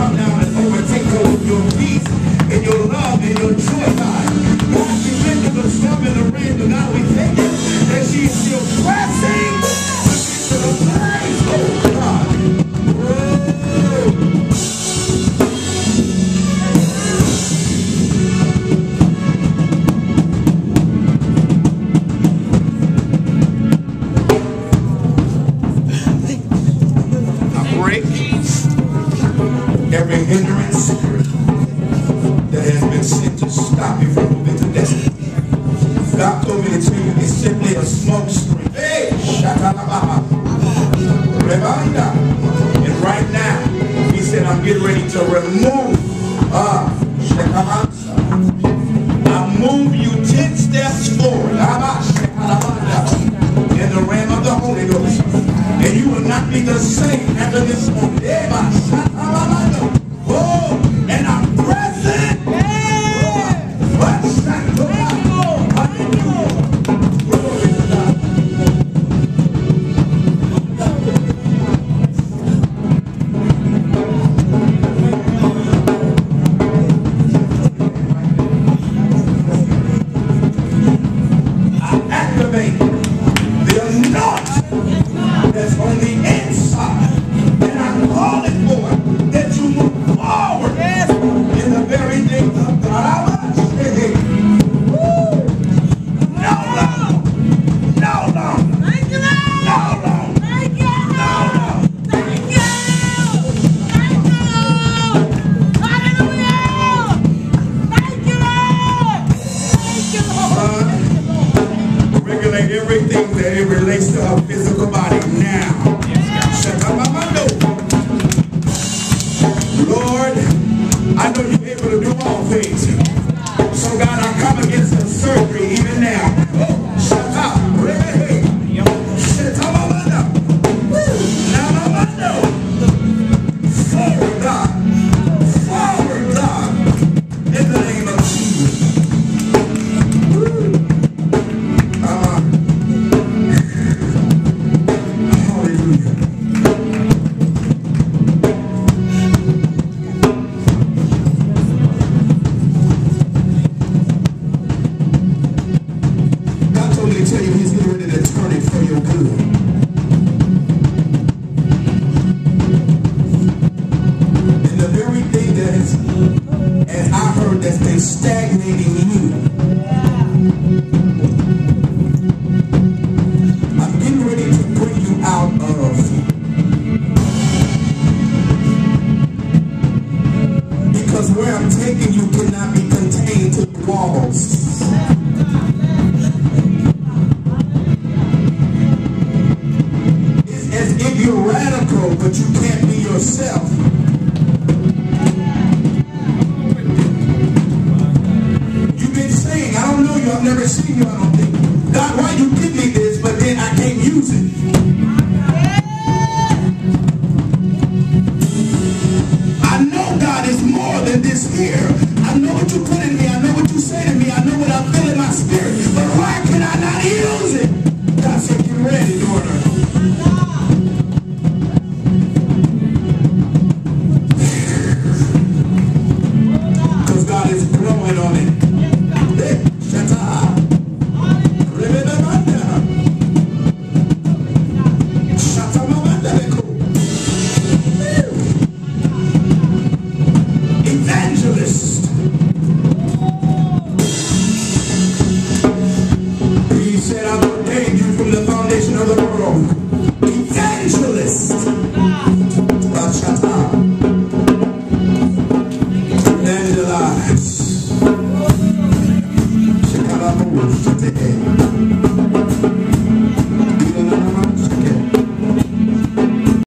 come down and overtake her with your peace and your love and your joy, every hindrance that has been sent to stop you from moving to destiny. God told me to tell you it's simply a smoke screen. Hey, shakalabaha. Rebanda. And right now, he said, I'm getting ready to remove uh shakamansa. I move you 10 steps forward. In the realm of the Holy Ghost. And you will not be the same after this moment. And I'm that it relates to her physical body now. Shakamamando. Lord, I know you're able to do all things. So God, I come against the surgery stagnating you, I'm getting ready to bring you out of. Because where I'm taking you cannot be contained to the walls. It's as if you're radical, but you can't be yourself. I've never seen you, I don't think. God, why you give me this, but then I can't use it? I know God is more than this here. I know what you put in me. I know what you say to me. I know what I feel in my spirit. But why can I not use it? God said, get ready, daughter. Christ.